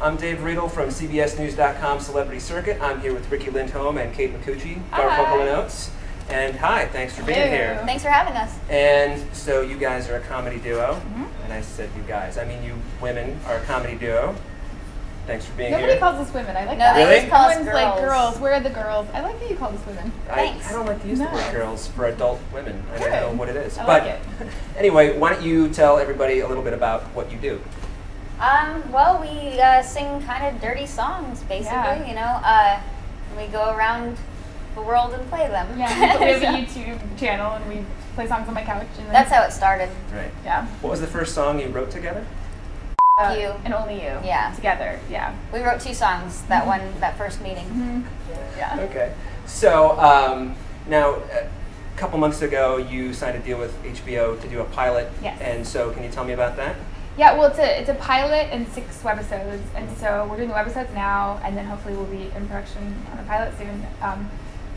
I'm Dave Riedel from CBSNews.com Celebrity Circuit. I'm here with Riki Lindhome and Kate Micucci, Garfunkel and Oates. And hi, thanks for being Hello. here. Thanks for having us. And so you guys are a comedy duo, Mm-hmm. and I said you guys. I mean, you women are a comedy duo. Thanks for being Nobody here. Nobody calls us women. I like No, that. they Really? just call us Everyone's like girls. girls. Where are the girls? I like that you call us women. I, Thanks. I don't like to use the word girls for adult women. I don't know what it is. I but like it. anyway, why don't you tell everybody a little bit about what you do? Um, well, we uh, sing kind of dirty songs, basically. Yeah. You know, uh, we go around the world and play them. Yeah, we have a YouTube channel and we play songs on my couch. And That's how it started. Right. Yeah. What was the first song you wrote together? Uh, You. and only you. Yeah. Together. Yeah. We wrote two songs that one, that first meeting. hmm Yeah. Okay. So um, now, a couple months ago, you signed a deal with HBO to do a pilot. Yes. And so, can you tell me about that? Yeah, well, it's a it's a pilot and six webisodes, and so we're doing the webisodes now, and then hopefully we'll be in production on a pilot soon. Um,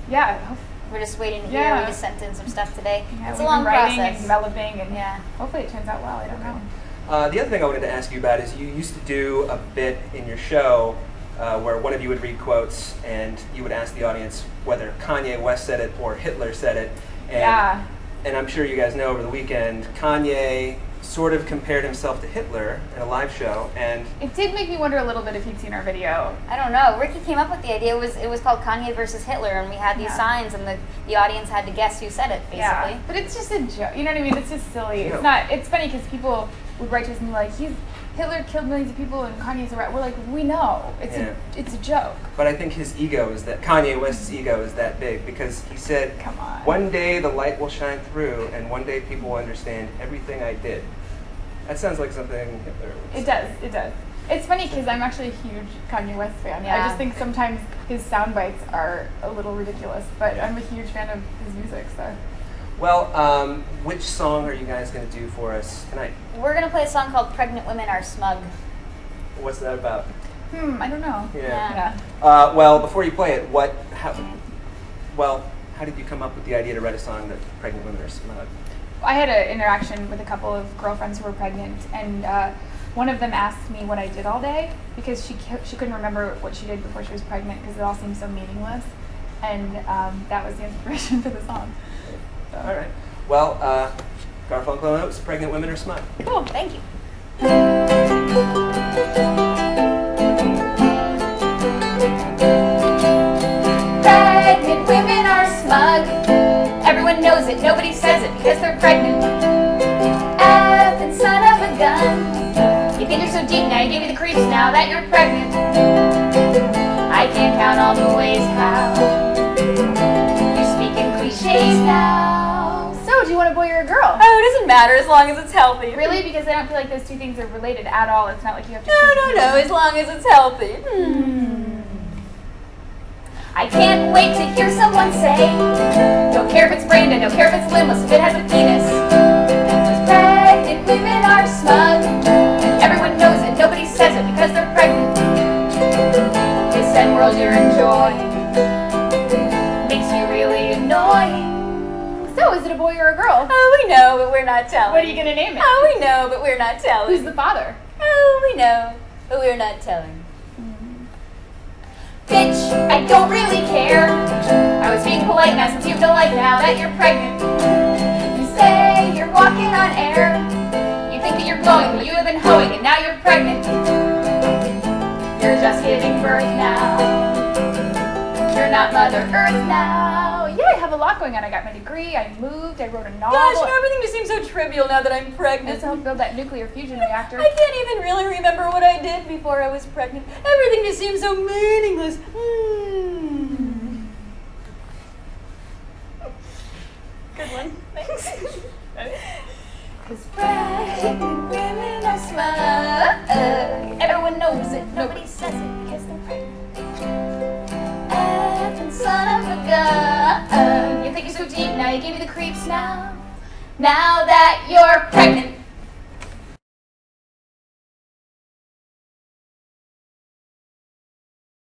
yeah, We're just waiting to hear. Yeah. We just sent in some stuff today. yeah, it's a long been writing process. and developing, and Yeah. hopefully it turns out well. I don't know. Uh, the other thing I wanted to ask you about is you used to do a bit in your show uh, where one of you would read quotes and you would ask the audience whether Kanye West said it or Hitler said it. And, yeah, and I'm sure you guys know over the weekend, Kanye sort of compared himself to Hitler in a live show. And it did make me wonder a little bit if you'd seen our video. I don't know. Riki came up with the idea. It was it was called Kanye versus Hitler, and we had these Yeah. signs, and the, the audience had to guess who said it, basically. Yeah, but it's just a joke. You know what I mean? It's just silly. Yeah. It's not. It's funny because people would write to us and be like, "He's Hitler killed millions of people and Kanye's a rat." We're like, "We know. It's Yeah. a it's a joke." but I think his ego is that Kanye West's ego is that big because he said, Come on. One day the light will shine through, and one day people will understand everything I did. That sounds like something Hitler would It say. does. It does. It's funny because I'm actually a huge Kanye West fan. Yeah. I just think sometimes his sound bites are a little ridiculous, but I'm a huge fan of his music. So Well, um, which song are you guys going to do for us tonight? We're gonna play a song called "Pregnant Women Are Smug." What's that about? hmm, I don't know. Yeah. Yeah. Uh, well, before you play it, what? How? Well, how did you come up with the idea to write a song that pregnant women are smug? I had an interaction with a couple of girlfriends who were pregnant, and uh, one of them asked me what I did all day because she she couldn't remember what she did before she was pregnant because it all seemed so meaningless, and um, that was the inspiration for the song. All right. Well, uh, Garfunkel and Oates, pregnant women are smug. Cool. Thank you. Pregnant women are smug. Everyone knows it, nobody says it because they're pregnant. Effing son of a gun. You think you're so deep now, you give me the creeps now that you're pregnant. I can't count all the ways how want a boy or a girl? Oh, it doesn't matter as long as it's healthy. Really? Because I don't feel like those two things are related at all. It's not like you have to No, no, no. As long as it's healthy. Hmm. I can't wait to hear someone say, Don't care if it's Brandon, don't care if it's Limless, if it has a penis. 'Cause pregnant women So, is it a boy or a girl? Oh, we know, but we're not telling. What are you gonna name it? Oh, we know, but we're not telling. Who's the father? Oh, we know, but we're not telling. Mm-hmm. Bitch, I don't really care. I was being polite now since you feel like now that you're pregnant. You say you're walking on air. You think that you're glowing, but you have been hoeing and now you're pregnant. You're just giving birth now. You're not Mother Earth now. Have a lot going on. I got my degree, I moved, I wrote a novel. Gosh, you know, everything just seems so trivial now that I'm pregnant. just helped build that nuclear fusion reactor. I can't even really remember what I did before I was pregnant. Everything just seems so meaningless. Hmm. Good one. Thanks. Cause pregnant women are smug. Everyone knows it, nobody creeps now. Now that you're pregnant.